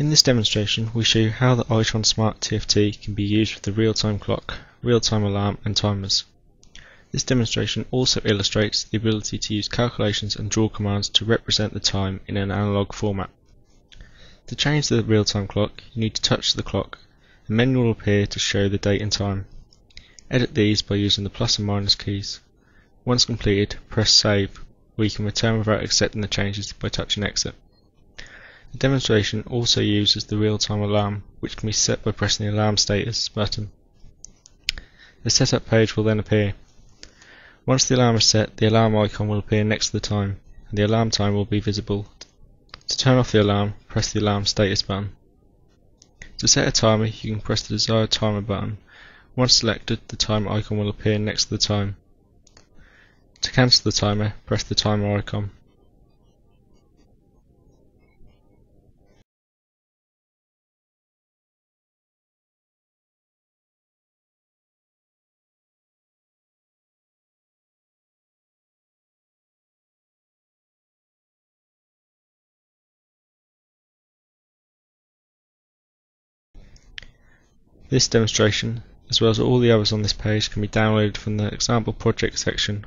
In this demonstration we show you how the Itron Smart TFT can be used with the real-time clock, real-time alarm and timers. This demonstration also illustrates the ability to use calculations and draw commands to represent the time in an analog format. To change the real-time clock you need to touch the clock. A menu will appear to show the date and time. Edit these by using the plus and minus keys. Once completed, press save, where you can return without accepting the changes by touching exit. The demonstration also uses the real-time alarm, which can be set by pressing the alarm status button. The setup page will then appear. Once the alarm is set, the alarm icon will appear next to the time, and the alarm time will be visible. To turn off the alarm, press the alarm status button. To set a timer, you can press the desired timer button. Once selected, the timer icon will appear next to the time. To cancel the timer, press the timer icon. This demonstration, as well as all the others on this page, can be downloaded from the example project section